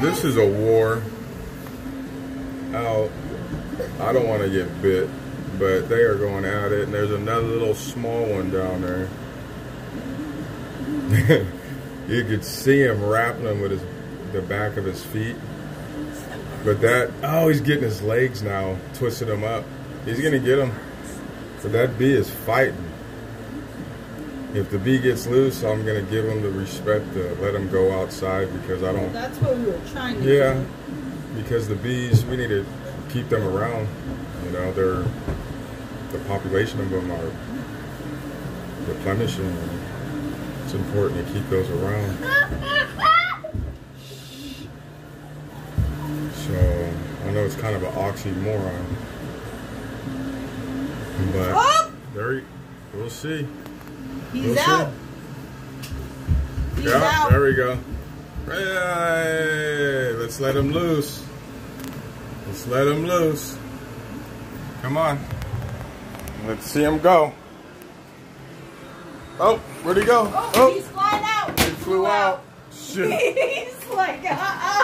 This is a war out. I don't want to get bit, but they are going at it, and there's another little small one down there. you could see him wrapping him with his the back of his feet. But that, oh, he's getting his legs now, twisting him up. He's gonna get him. But that bee is fighting. If the bee gets loose, I'm gonna give him the respect to let him go outside because I don't. That's what we were trying to Yeah, do. because the bees, we need to keep them around. You know, they're the population of them are replenishing. It's important to keep those around. So I know it's kind of an oxymoron, but Oh! you- we'll see. He's out. He's yeah, out. there we go. Hey, let's let him loose. Let's let him loose. Come on. Let's see him go. Oh, where'd he go? Oh, oh. he's flying out. he flew out. Shit. he's like, uh-uh.